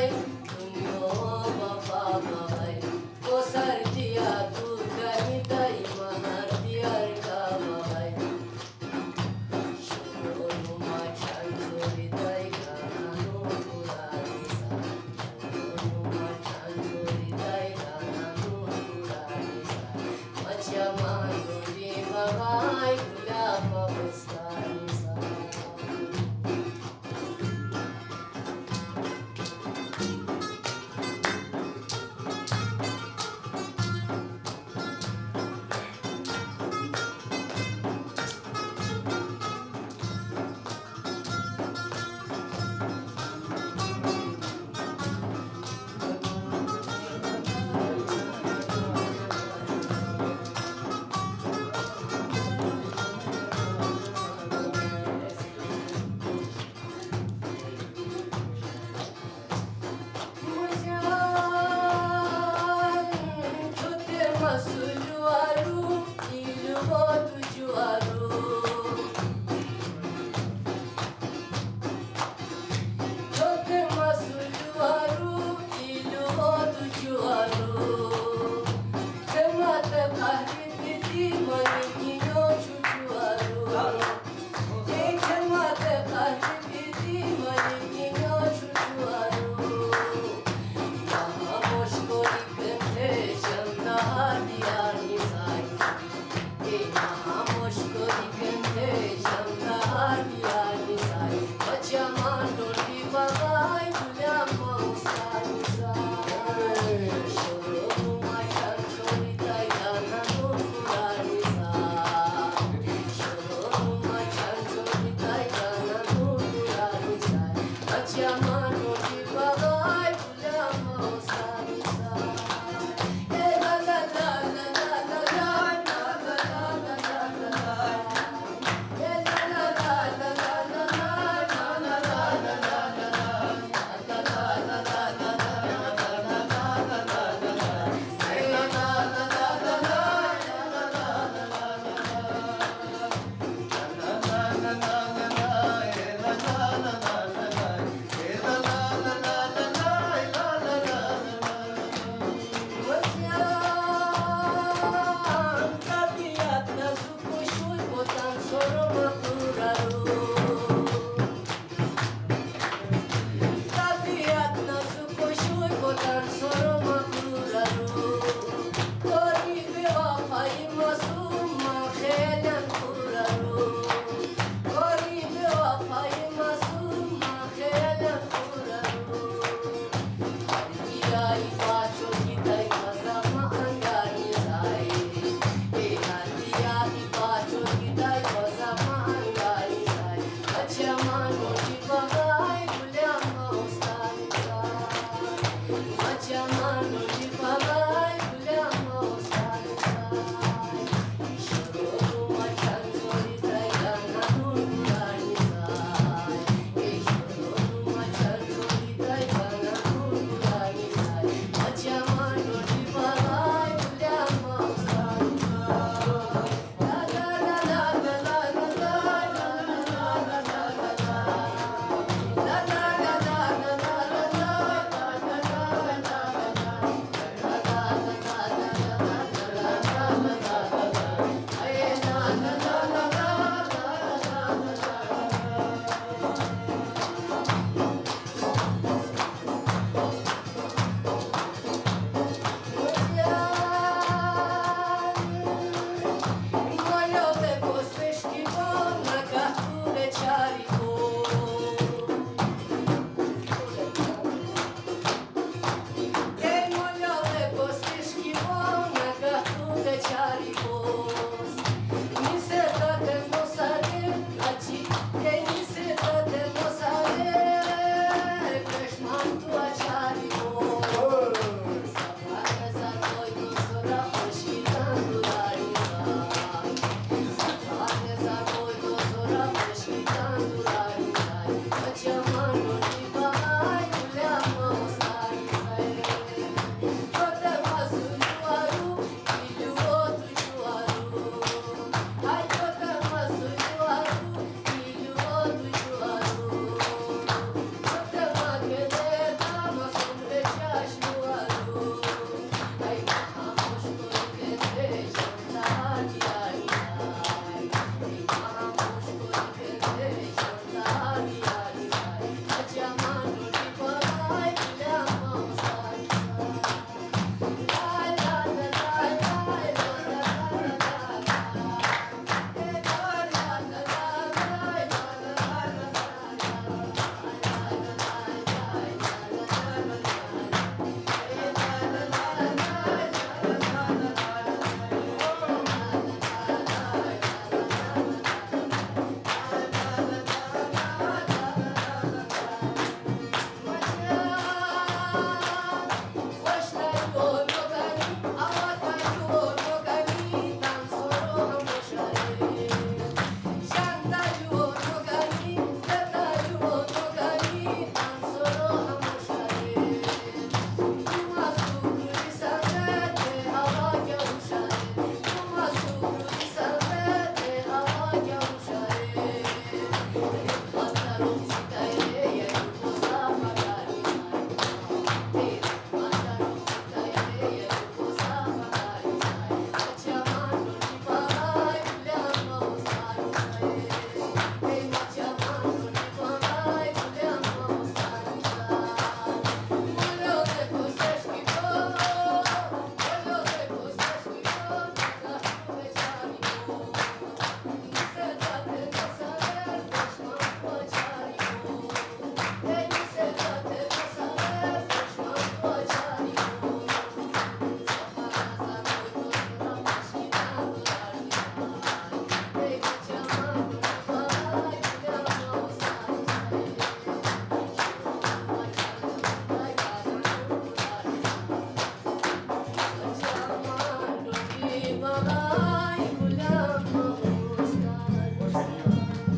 Bye.